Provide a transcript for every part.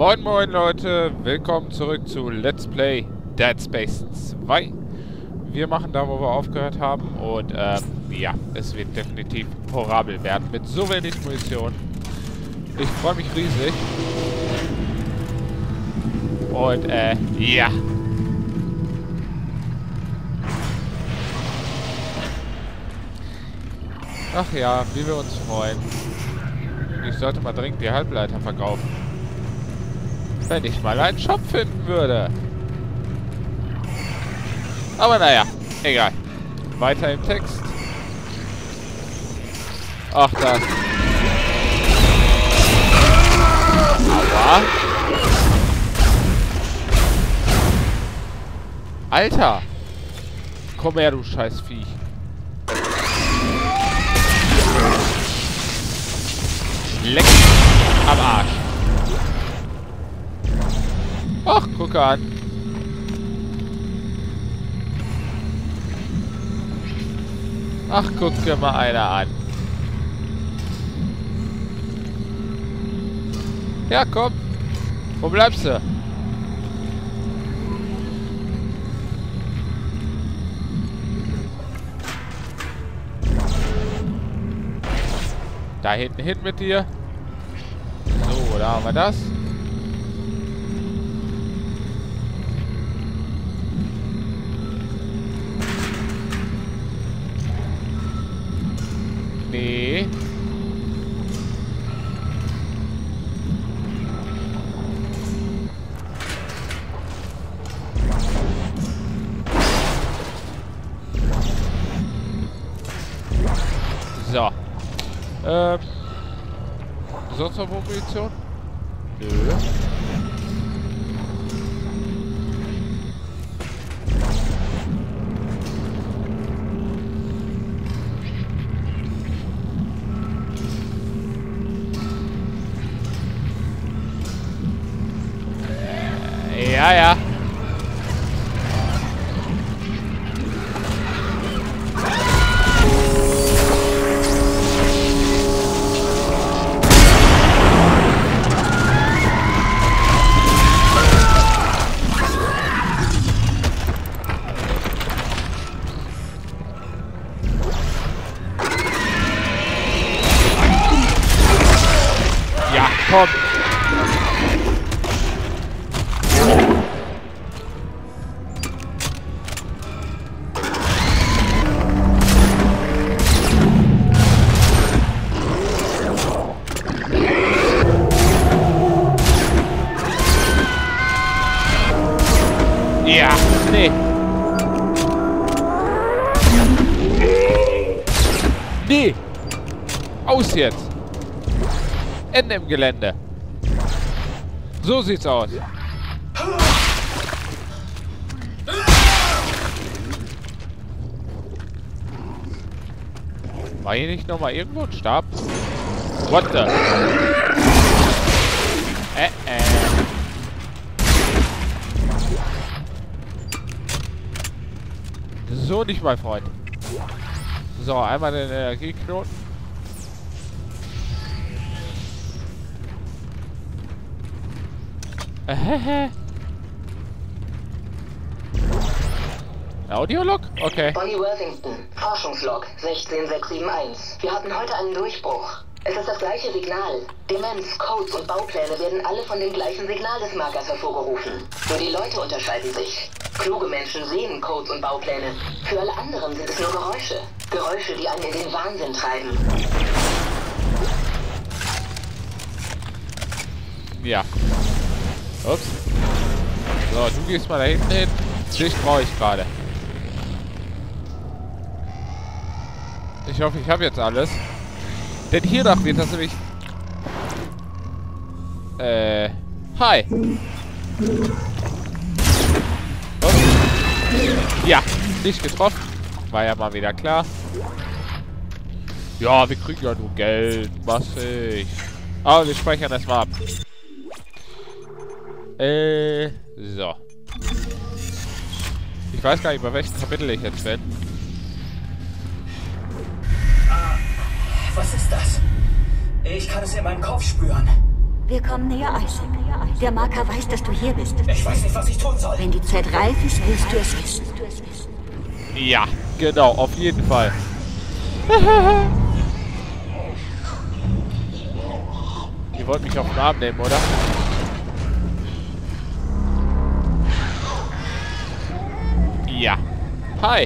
Moin moin Leute, willkommen zurück zu Let's Play Dead Space 2. Wir machen da, wo wir aufgehört haben und ähm, ja, es wird definitiv horrabel werden mit so wenig Munition. Ich freue mich riesig. Und äh, ja. Ach ja, wie wir uns freuen. Ich sollte mal dringend die Halbleiter verkaufen. Wenn ich mal einen Shop finden würde. Aber naja, egal. Weiter im Text. Ach, das. Aua. Alter! Komm her, du scheiß Viech. Leck am Arsch. Ach, guck an. Ach, guck dir mal einer an. Ja, komm. Wo bleibst du? Da hinten hin mit dir. So, da haben wir das. Ähm. Sonst noch Munition? Nö. Ja, ja. Ende im Gelände. So sieht's aus. War hier nicht nochmal irgendwo ein Stab? What the? Äh, äh. So nicht, mein Freund. So, einmal den Energieknoten. Ähähä. Audiolog? Okay. Bonnie Worthington, Forschungslog 16671. Wir hatten heute einen Durchbruch. Es ist das gleiche Signal. Demenz, Codes und Baupläne werden alle von dem gleichen Signal des Markers hervorgerufen. Nur die Leute unterscheiden sich. Kluge Menschen sehen Codes und Baupläne. Für alle anderen sind es nur Geräusche. Geräusche, die einen in den Wahnsinn treiben. Ja. Ups. So, du gehst mal da hinten hin. Dich brauche ich gerade. Ich hoffe, ich habe jetzt alles. Denn hiernach wird das nämlich... Äh... Hi. Ups. Ja, nicht getroffen. War ja mal wieder klar. Ja, wir kriegen ja nur Geld. Massig. Aber wir speichern das mal ab. Äh, so. Ich weiß gar nicht, bei welchem Kapitel ich jetzt bin. Was ist das? Ich kann es in meinem Kopf spüren. Wir kommen näher, Isaac. Der Marker weiß, dass du hier bist. Ich weiß nicht, was ich tun soll. Wenn die Zeit reif ist, wirst du es wissen. Ja, genau, auf jeden Fall. Ihr wollt mich auf den Arm nehmen, oder? Hi.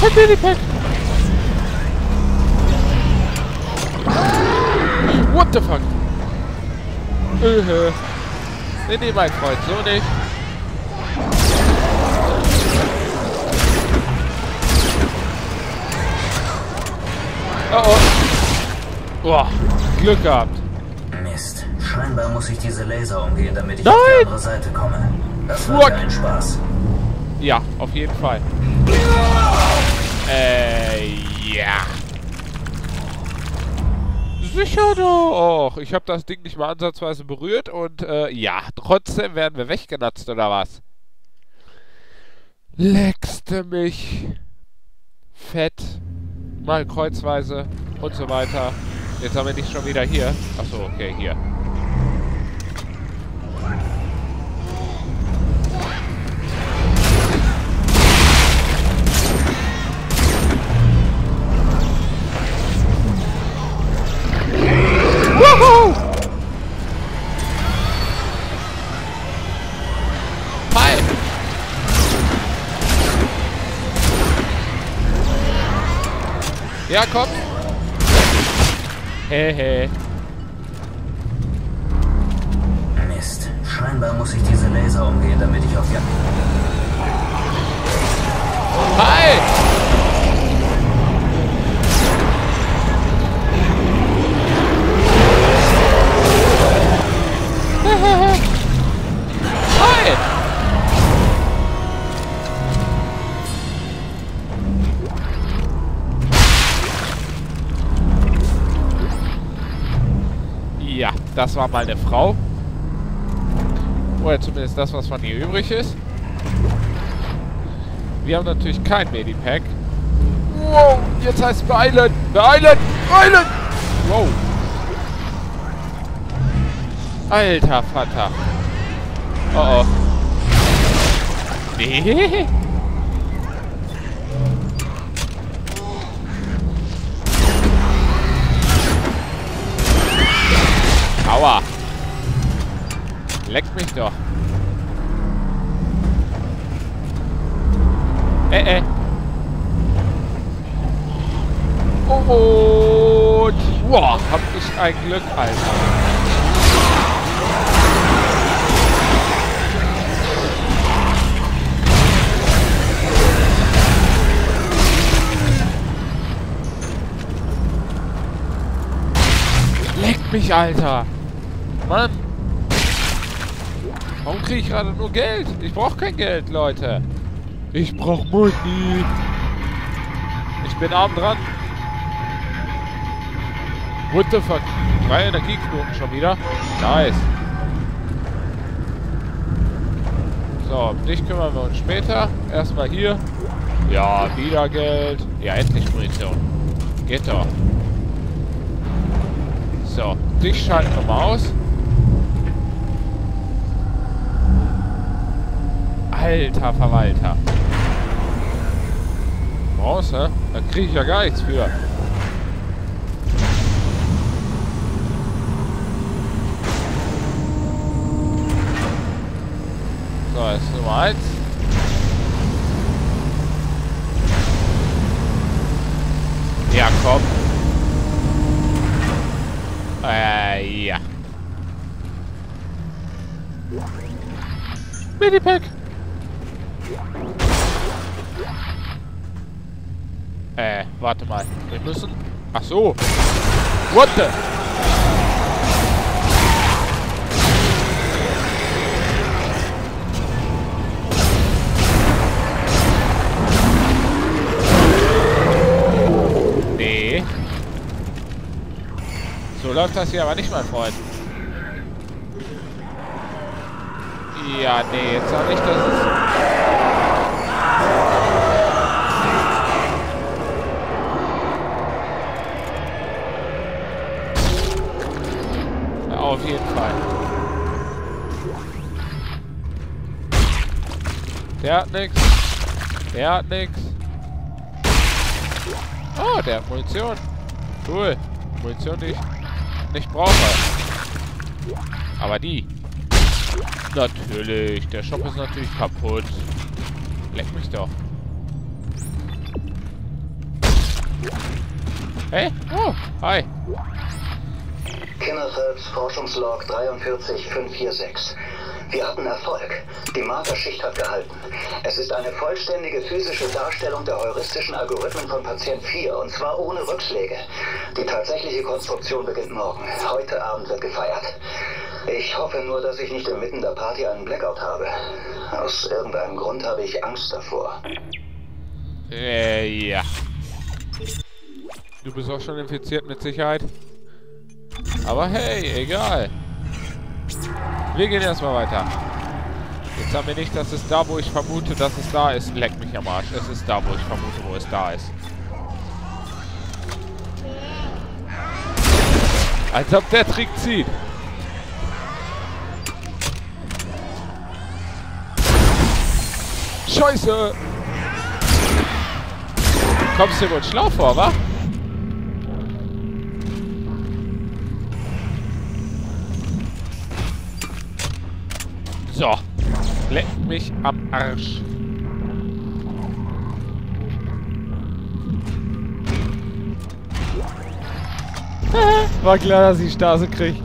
Hey, Babypack. What the fuck? Öhe. Nee, nee, mein Freund, so nicht. Oh oh. Boah, Glück gehabt. Scheinbar muss ich diese Laser umgehen, damit ich Nein! auf die andere Seite komme. Das Fuck. war kein Spaß. Ja, auf jeden Fall. Äh, ja. Sicher doch. Ich habe das Ding nicht mal ansatzweise berührt und, äh, ja, trotzdem werden wir weggenatzt, oder was? Leckste mich. Fett. Mal kreuzweise und so weiter. Jetzt haben wir nicht schon wieder hier. Achso, okay, hier. Ja, komm! Hehe. Mist. Scheinbar muss ich diese Laser umgehen, damit ich auf. Hi! Hi! Das war mal eine Frau. Oder zumindest das, was von ihr übrig ist. Wir haben natürlich kein Medipack. Wow, jetzt heißt beeilen! Beeilen! Beeilen! Wow. Alter Vater. Oh oh. Nee. Leck mich doch. Äh, äh. Und... Boah, hab ich ein Glück, Alter. Leck mich, Alter. Mann. Warum kriege ich gerade nur Geld? Ich brauche kein Geld, Leute. Ich brauche Money. Ich bin arm dran. What the fuck? Drei Energieknoten schon wieder. Nice. So, um dich kümmern wir uns später. Erstmal hier. Ja, wieder Geld. Ja, endlich Munition. Geht doch. So, dich schalten wir mal aus. Alter Verwalter. Bronze? Da kriege ich ja gar nichts für. So, das ist Nummer 1. Ja, komm. Äh, ja. Medipack. Äh, warte mal. Wir müssen... Ach so. What the... Nee. So läuft das hier aber nicht, mein Freund. Ja, nee, jetzt auch nicht, dass es... Auf jeden Fall. Der hat nix. Der hat nix. Oh, der hat Munition. Cool. Munition, die ich nicht brauche. Aber die. Natürlich. Der Shop ist natürlich kaputt. Leck mich doch. Hey? Oh, hi. Kinnerfelds Forschungslog 43546. Wir hatten Erfolg. Die Markerschicht hat gehalten. Es ist eine vollständige physische Darstellung der heuristischen Algorithmen von Patient 4 und zwar ohne Rückschläge. Die tatsächliche Konstruktion beginnt morgen. Heute Abend wird gefeiert. Ich hoffe nur, dass ich nicht inmitten der Party einen Blackout habe. Aus irgendeinem Grund habe ich Angst davor. Äh, ja. Du bist auch schon infiziert mit Sicherheit. Aber hey, egal. Wir gehen erstmal weiter. Jetzt haben wir nicht, dass es da, wo ich vermute, dass es da ist. Leck mich am Arsch. Es ist da, wo ich vermute, wo es da ist. Als ob der Trick zieht. Scheiße! Kommst du dir wohl schlau vor, wa? So. Leck mich am Arsch. War klar, dass ich Stase krieg.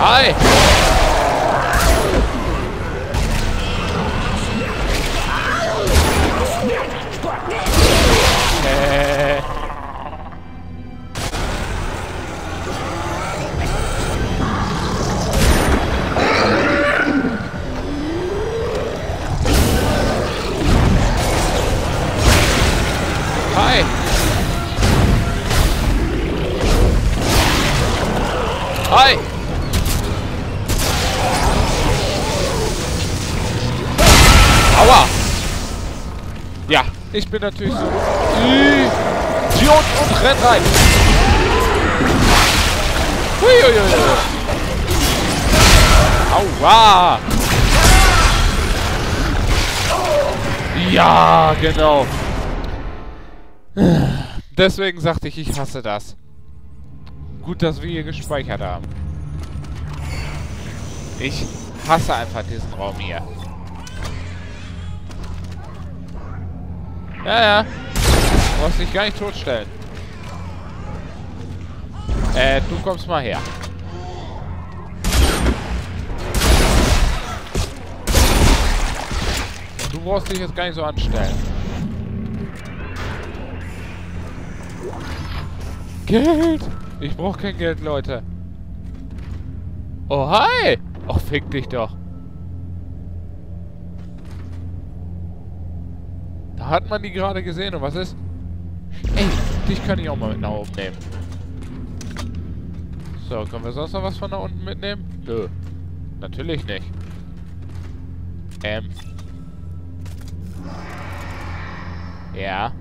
Hi! Ja, ich bin natürlich so... Idiot und renn rein! Huiuiui. Aua! Ja, genau. Deswegen sagte ich, ich hasse das. Gut, dass wir hier gespeichert haben. Ich hasse einfach diesen Raum hier. Ja, ja. Du brauchst dich gar nicht totstellen. Äh, du kommst mal her. Du brauchst dich jetzt gar nicht so anstellen. Geld! Ich brauch kein Geld, Leute. Oh, hi! Ach, fick dich doch. Hat man die gerade gesehen. Und was ist? Ey, dich kann ich auch mal mit nach oben nehmen. So, können wir sonst noch was von da unten mitnehmen? Nö. Natürlich nicht. Ähm. Ja.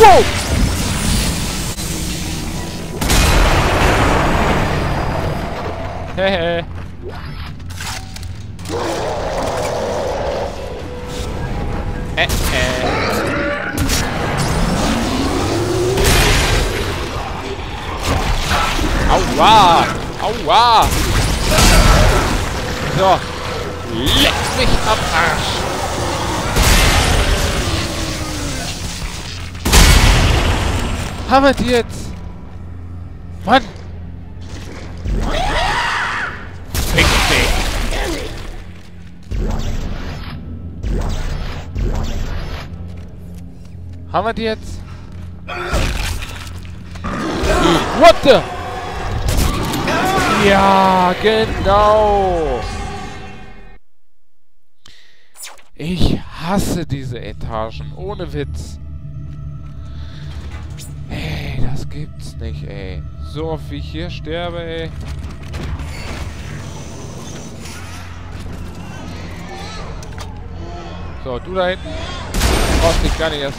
Wow! Haben wir die jetzt? Mann! Haben wir die jetzt? What the? Ja, genau. Ich hasse diese Etagen. Ohne Witz. Gibt's nicht, ey. So oft wie ich hier sterbe, ey. So, du da hinten. Brauchst dich gar nicht erst.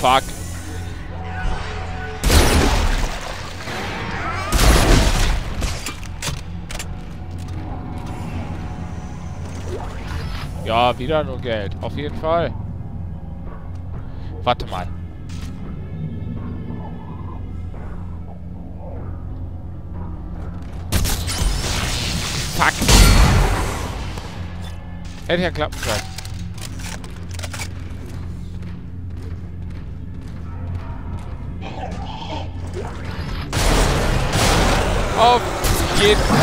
Fuck. Ja, wieder nur Geld. Auf jeden Fall. Warte mal. Hätte ja klappen können. Auf jeden Fall.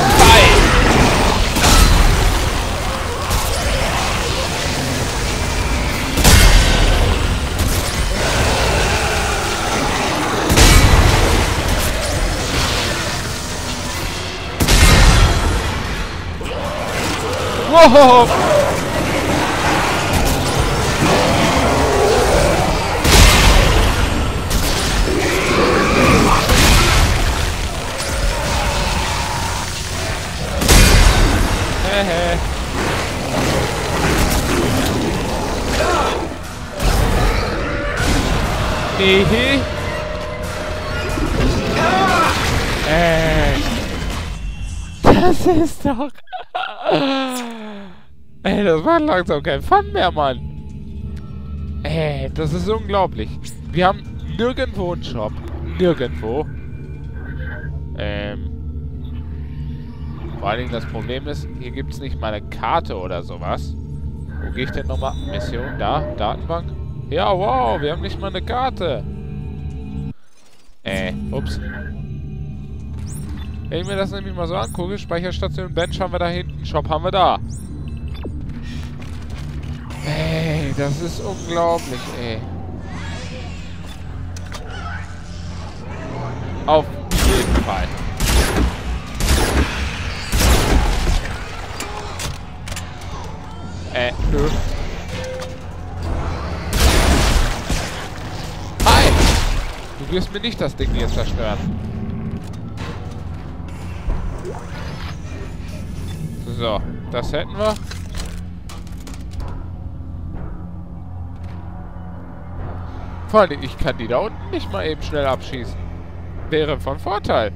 Wow! Hehe. Ey. Das ist doch... Ey, das war langsam kein Fun mehr, Mann. Ey, das ist unglaublich. Wir haben nirgendwo einen Shop. Nirgendwo. Ähm. Vor allen Dingen das Problem ist, hier gibt es nicht mal eine Karte oder sowas. Wo gehe ich denn nochmal? Mission, da, Datenbank. Ja, wow, wir haben nicht mal eine Karte. Äh, ups. Wenn ich mir das nämlich mal so angucke, Speicherstation Bench haben wir da hinten, Shop haben wir da. Ey, das ist unglaublich, ey. Auf wirst mir nicht das Ding hier zerstören. So, das hätten wir. Vor allem, ich kann die da unten nicht mal eben schnell abschießen. Wäre von Vorteil.